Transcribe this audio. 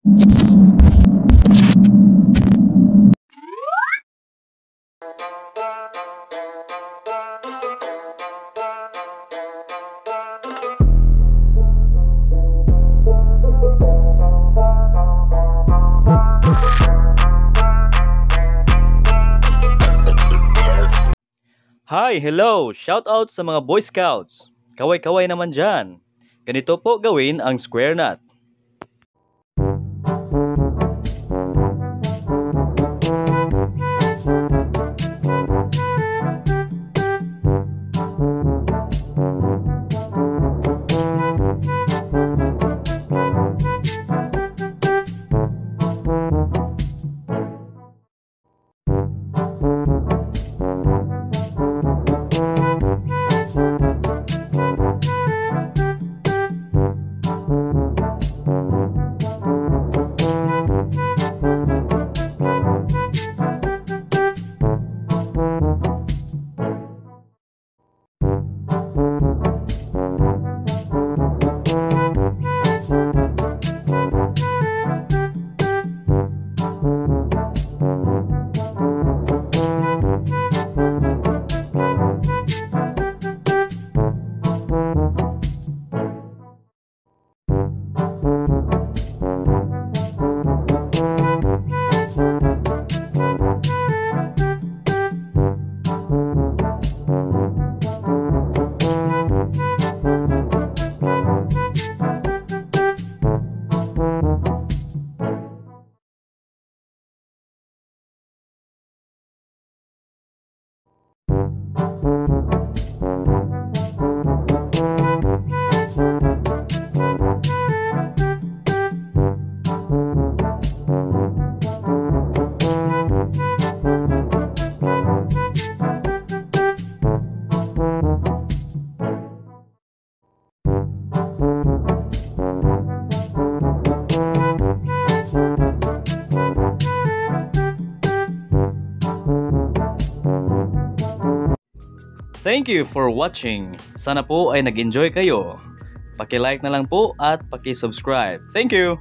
Hi, hello! Shout out sa mga Boy Scouts. Kaway-kaway naman dyan. Ganito po gawin ang square knot. Thank you for watching. Sana po ay nag-enjoy kayo. Paki-like na lang po at paki-subscribe. Thank you!